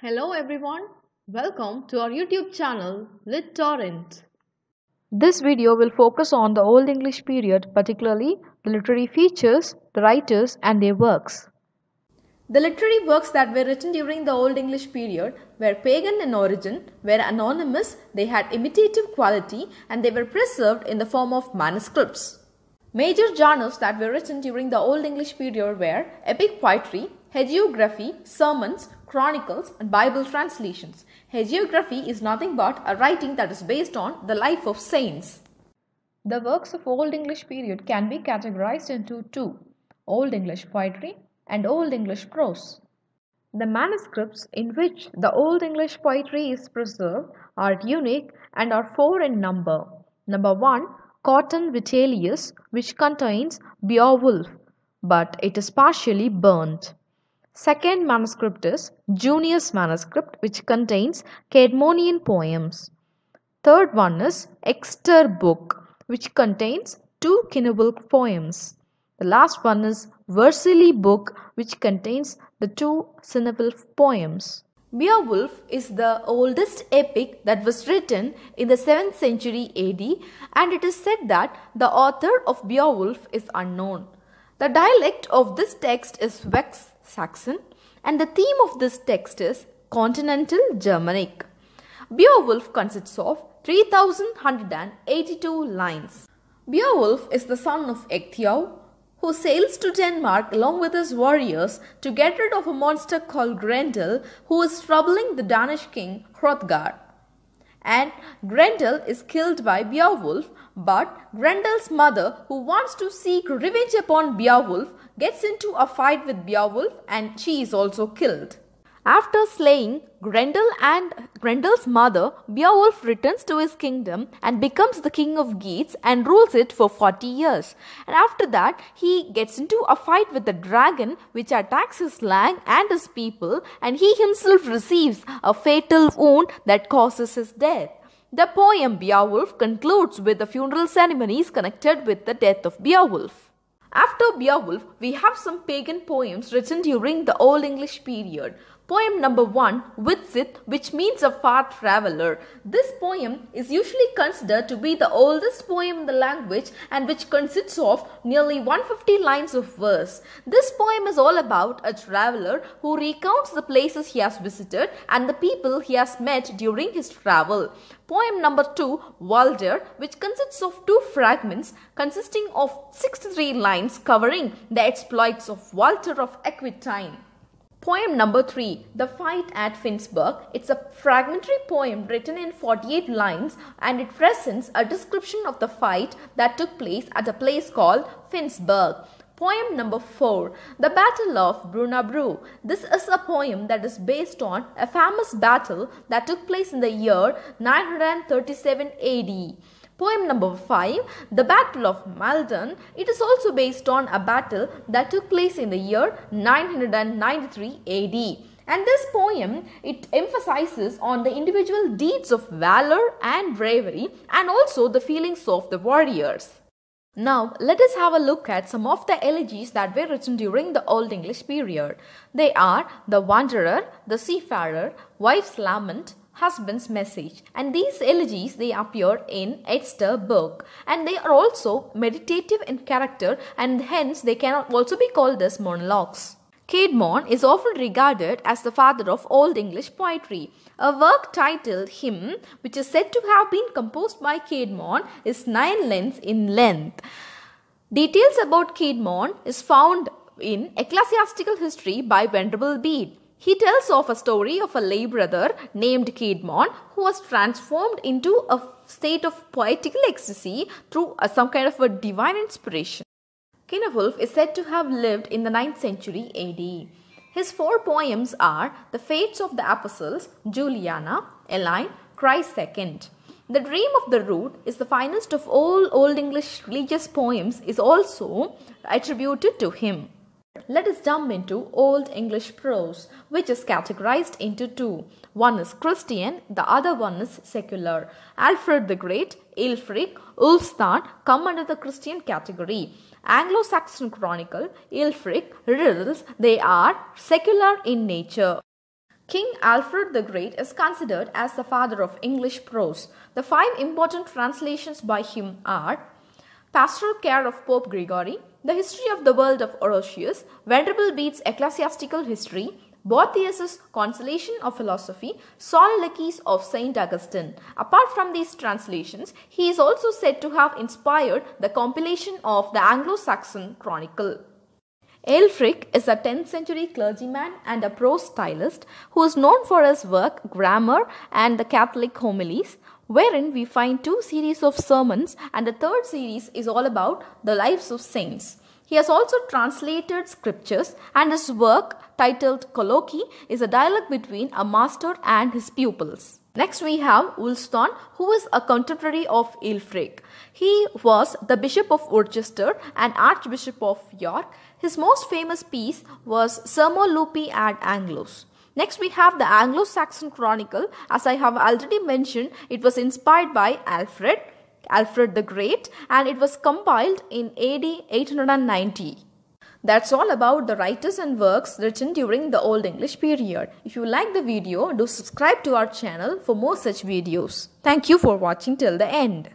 Hello everyone, welcome to our YouTube channel LitTorrent. This video will focus on the Old English period, particularly the literary features, the writers, and their works. The literary works that were written during the Old English period were pagan in origin, were anonymous, they had imitative quality, and they were preserved in the form of manuscripts. Major genres that were written during the Old English period were epic poetry, hagiography, sermons, chronicles, and Bible translations. Hagiography is nothing but a writing that is based on the life of saints. The works of Old English period can be categorized into two Old English poetry and Old English prose. The manuscripts in which the Old English poetry is preserved are unique and are four in number. Number one, Cotton Vitellius, which contains Beowulf, but it is partially burnt. Second manuscript is Junius manuscript, which contains Caedmonian poems. Third one is Exeter book, which contains two Cynewulf poems. The last one is Vercelli book, which contains the two Cynewulf poems. Beowulf is the oldest epic that was written in the 7th century AD, and it is said that the author of Beowulf is unknown. The dialect of this text is West Saxon, and the theme of this text is Continental Germanic. Beowulf consists of 3182 lines. Beowulf is the son of Ecgtheow, who sails to Denmark along with his warriors to get rid of a monster called Grendel, who is troubling the Danish king Hrothgar. And Grendel is killed by Beowulf, but Grendel's mother, who wants to seek revenge upon Beowulf, gets into a fight with Beowulf and she is also killed. After slaying Grendel and Grendel's mother, Beowulf returns to his kingdom and becomes the king of Geats and rules it for 40 years. And after that, he gets into a fight with a dragon which attacks his land and his people and he himself receives a fatal wound that causes his death. The poem Beowulf concludes with the funeral ceremonies connected with the death of Beowulf. After Beowulf, we have some pagan poems written during the Old English period. Poem number one, Widsith, which means a far traveler. This poem is usually considered to be the oldest poem in the language and which consists of nearly 150 lines of verse. This poem is all about a traveler who recounts the places he has visited and the people he has met during his travel. Poem number 2, Walder, which consists of two fragments consisting of 63 lines covering the exploits of Walter of Aquitaine. Poem number 3, The Fight at Finnsburg. It's a fragmentary poem written in 48 lines and it presents a description of the fight that took place at a place called Finnsburg. Poem number 4, The Battle of Brunanburh. This is a poem that is based on a famous battle that took place in the year 937 AD. Poem number 5, The Battle of Maldon. It is also based on a battle that took place in the year 993 AD. And this poem, it emphasizes on the individual deeds of valor and bravery and also the feelings of the warriors. Now, let us have a look at some of the elegies that were written during the Old English period. They are The Wanderer, The Seafarer, Wife's Lament, husband's message and these elegies they appear in Exeter book and they are also meditative in character and hence they can also be called as monologues. Caedmon is often regarded as the father of Old English poetry. A work titled Hymn, which is said to have been composed by Caedmon, is nine lines in length. Details about Caedmon is found in Ecclesiastical History by Venerable Bede. He tells of a story of a lay brother named Caedmon who was transformed into a state of poetical ecstasy through a, some kind of a divine inspiration. Cynewulf is said to have lived in the 9th century AD. His four poems are The Fates of the Apostles, Juliana, Elene, Christ Second. The Dream of the Rood is the finest of all Old English religious poems is also attributed to him. Let us jump into Old English prose, which is categorized into two. One is Christian, the other one is secular. Alfred the Great, Ælfric, Wulfstan come under the Christian category. Anglo-Saxon Chronicle, Ælfric, riddles, they are secular in nature. King Alfred the Great is considered as the father of English prose. The five important translations by him are Pastoral Care of Pope Gregory, The History of the World of Orosius, Venerable Bede's Ecclesiastical History, Boethius's Consolation of Philosophy, Soliloquies of St. Augustine. Apart from these translations, he is also said to have inspired the compilation of the Anglo-Saxon Chronicle. Aelfric is a 10th century clergyman and a prose stylist who is known for his work Grammar and the Catholic Homilies, wherein we find two series of sermons and the third series is all about the lives of saints. He has also translated scriptures and his work titled Colloquy is a dialogue between a master and his pupils. Next we have Wulfstan who is a contemporary of Ælfric. He was the Bishop of Worcester and Archbishop of York. His most famous piece was Sermo Lupi ad Anglos. Next we have the Anglo-Saxon Chronicle. As I have already mentioned, it was inspired by Alfred, Alfred the Great and it was compiled in AD 890. That's all about the writers and works written during the Old English period. If you like the video, do subscribe to our channel for more such videos. Thank you for watching till the end.